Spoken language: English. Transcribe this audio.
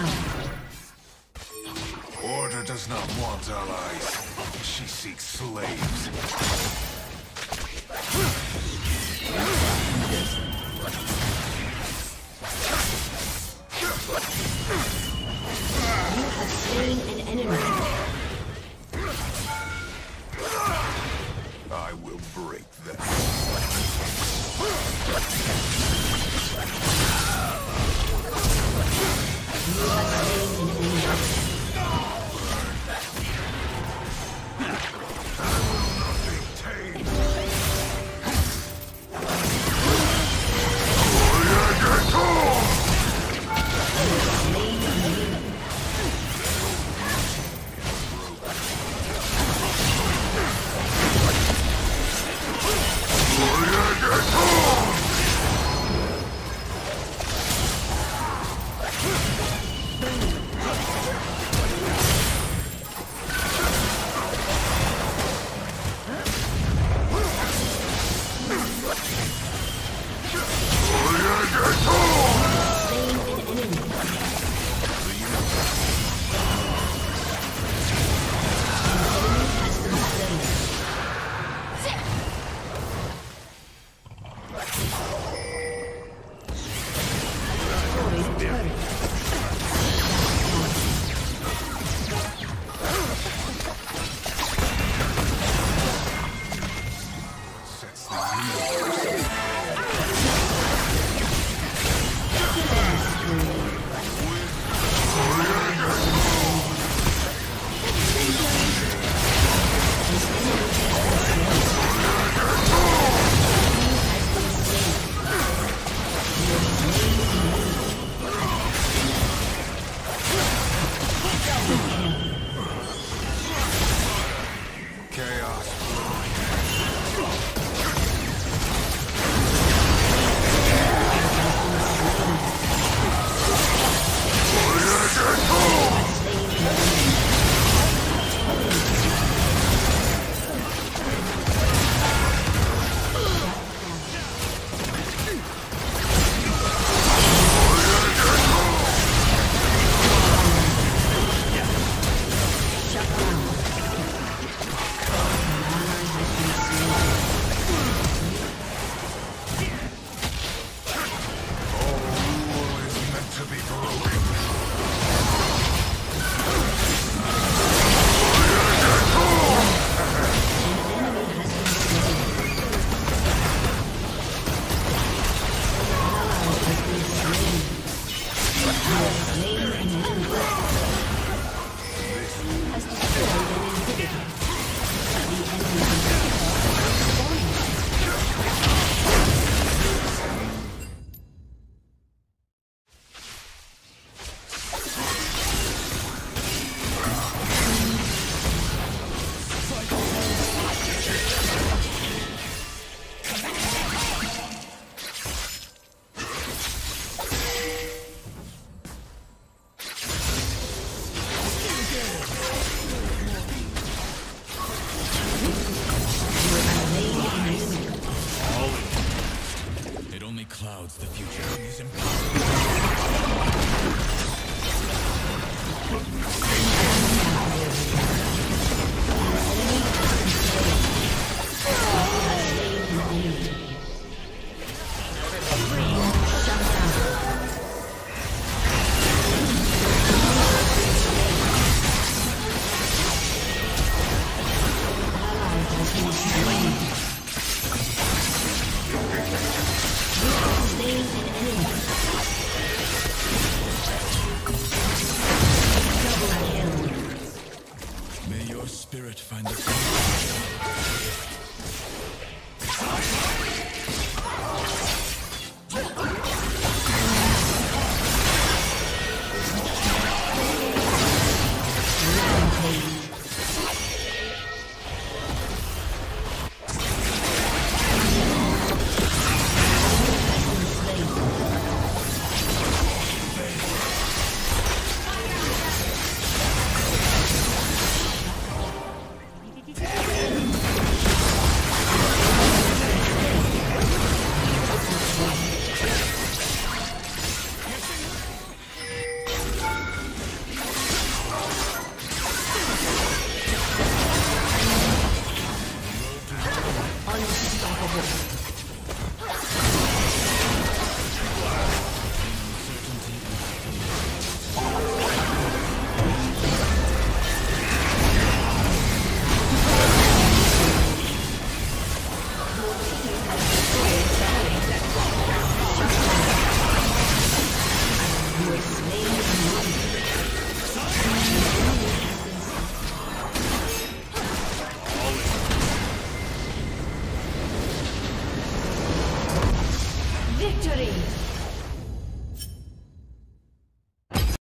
down. Order does not want allies. She seeks slaves. You have slain an enemy. Fire.